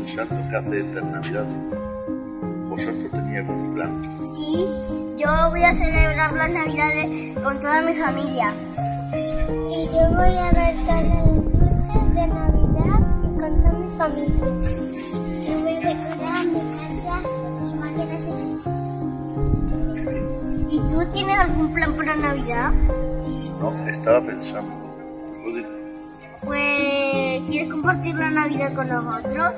pensando qué hacer en Navidad. ¿Vosotros teníais un plan? Sí, yo voy a celebrar las Navidades con toda mi familia. Y yo voy a ver todas las luces de Navidad y con toda mi familia. Yo voy a decorar mi casa y mañana se pincha. ¿Y tú tienes algún plan para Navidad? No, estaba pensando compartir la Navidad con nosotros?